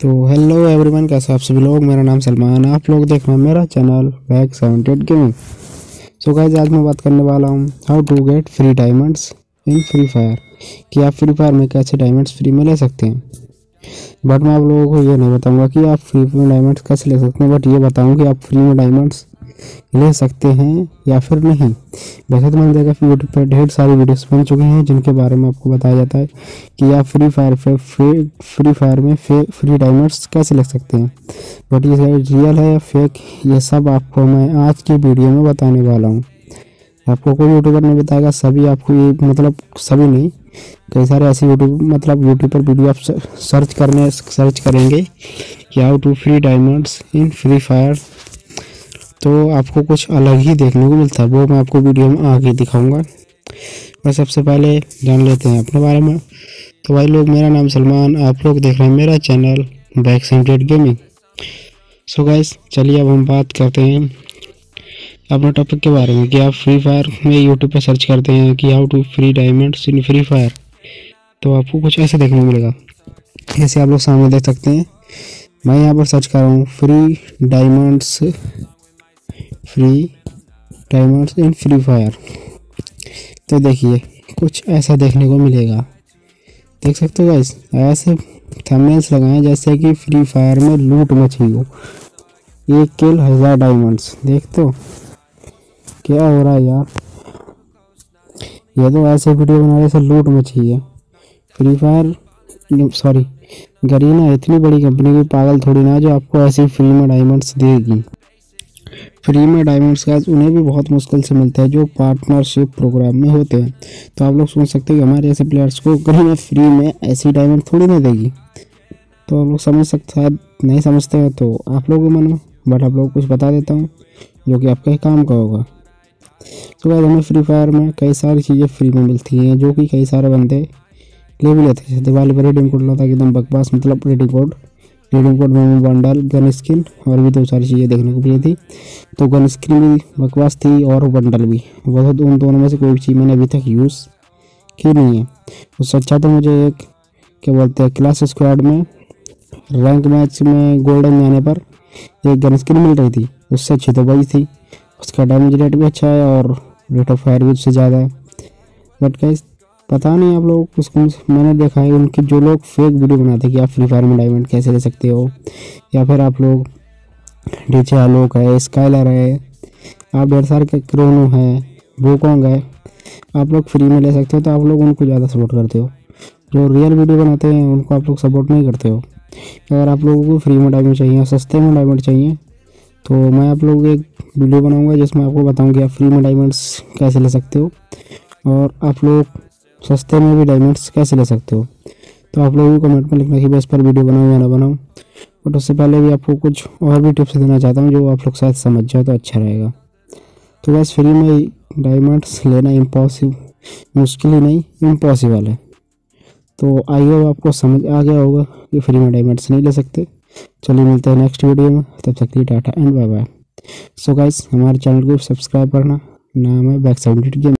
तो hello everyone कैसे आप सभी लोग? मेरा नाम सलमान आप लोग देख रहे हैं मेरा चैनल बैक सेवेंटेड गेमिंग सो गाइज़ आज मैं बात करने वाला हूँ how to get free diamonds in free fire कि आप फ्री फायर में कैसे डायमंड्स फ्री में ले सकते हैं। बट मैं आप लोगों को ये नहीं बताऊँगा कि आप फ्री में डायमंड्स कैसे ले सकते हैं बट ये बताऊँ कि आप फ्री में डायमंड्स ले सकते हैं या फिर नहीं। वैसे तो मैंने देखा यूट्यूब पर ढेर सारी वीडियोस बन चुकी हैं जिनके बारे में आपको बताया जाता है कि आप फ्री फायर पे फ्री फ्री फायर में फे, फ्री डायमंड्स कैसे ले सकते हैं। बट ये रियल है या फेक ये सब आपको मैं आज की वीडियो में बताने वाला हूँ। आपको कोई यूट्यूबर नहीं बताएगा सभी आपको ये मतलब सभी नहीं कई सारे ऐसे यूट्यूब मतलब यूट्यूब पर वीडियो आप सर्च करने सर्च करेंगे कि how to free diamonds in free fire तो आपको कुछ अलग ही देखने को मिलता है। वो मैं आपको वीडियो में आगे दिखाऊँगा। मैं सबसे पहले जान लेते हैं अपने बारे में। तो भाई लोग, मेरा नाम सलमान, आप लोग देख रहे हैं मेरा चैनल बैक सेंटेड गेमिंग। सो गाइस चलिए अब हम बात करते हैं अपने टॉपिक के बारे में कि आप फ्री फायर में यूट्यूब पर सर्च करते हैं कि how to free diamonds in free fire तो आपको कुछ ऐसे देखने को मिलेगा। ऐसे आप लोग सामने देख सकते हैं। मैं यहाँ पर सर्च कर रहा हूँ free diamonds free diamonds in free fire तो देखिए, कुछ ऐसा देखने को मिलेगा। देख सकते हो गाइस ऐसे थंबनेल्स लगाएँ जैसे कि फ्री फायर में लूट मची हो। एक किल हज़ार डायमंड्स देख तो क्या हो रहा है यार? ये तो ऐसे वीडियो बनाने से लूट मची है। फ्री फायर सॉरी गरीना इतनी बड़ी कंपनी की पागल थोड़ी ना जो आपको ऐसी फ्री में डायमंड्स देगी। फ्री में डायमंड्स का उन्हें भी बहुत मुश्किल से मिलता है जो पार्टनरशिप प्रोग्राम में होते हैं। तो आप लोग सोच सकते हैं कि हमारे ऐसे प्लेयर्स को कहीं फ्री में ऐसी डायमंड थोड़ी ना देगी। तो आप लोग समझ सकते हैं नहीं समझते हैं तो आप लोगों को मन में बट आप लोग कुछ बता देता हूँ, जो कि आपके काम का होगा। तो भाई हमें फ्री फायर में कई सारी चीज़ें फ्री में मिलती हैं, जो कि कई सारे बंदे ले भी लेते हैं। दिवाली पर रेडिंग कोड लाता है एकदम बकवास मतलब रेडिंग कोड रीडिंग कोड में बंडल गन स्किन और भी दो सारी चीज़ें देखने को मिली थी। तो गन स्किन भी बकवास थी और बंडल भी। वो तो उन दोनों में से कोई भी चीज़ मैंने अभी तक यूज़ की नहीं है। उससे अच्छा तो मुझे एक, क्या बोलते हैं क्लास स्क्वाड में रैंक मैच में गोल्डन जाने पर एक गन स्किन मिल रही थी। उससे अच्छी तो वही थी। उसका डैमेज रेट भी अच्छा है और रेट ऑफ़ फायर भी उससे ज़्यादा है। बट कैसे पता नहीं आप लोग उसको मैंने देखा है उनकी जो लोग फेक वीडियो बनाते हैं कि आप फ्री फायर में डायमंड कैसे ले सकते हो, या फिर आप लोग डीचे आलोक है स्काइलर है, आप ढेर सारे क्रोनो है वोकोंग है, आप लोग फ्री में ले सकते हो तो आप लोग उनको ज़्यादा सपोर्ट करते हो। जो रियल वीडियो बनाते हैं, उनको आप लोग सपोर्ट नहीं करते हो। अगर आप लोगों को फ्री में डायमंड चाहिए और सस्ते में डायमंड चाहिए तो मैं आप लोग एक वीडियो बनाऊँगा जिसमें आपको बताऊँगी आप फ्री में डायमंड्स कैसे ले सकते हो। और आप लोग सस्ते में भी डायमंड्स कैसे ले सकते हो? तो आप लोगों को कमेंट में लिखना कि मैं इस पर वीडियो बनाऊँ या ना बनाऊँ बट उससे पहले भी आपको कुछ और भी टिप्स देना चाहता हूँ जो आप लोग शायद समझ जाओ तो अच्छा रहेगा। तो बस फ्री में डायमंड्स लेना इम्पॉसिबल मुश्किल ही नहीं इम्पॉसिबल है। तो आई होप आपको समझ आ गया होगा कि फ्री में डायमंड्स नहीं ले सकते। चलिए मिलते हैं नेक्स्ट वीडियो में। तब तक लिए tata and bye bye so guys हमारे चैनल को सब्सक्राइब करना। नाम है बैक साइड गेम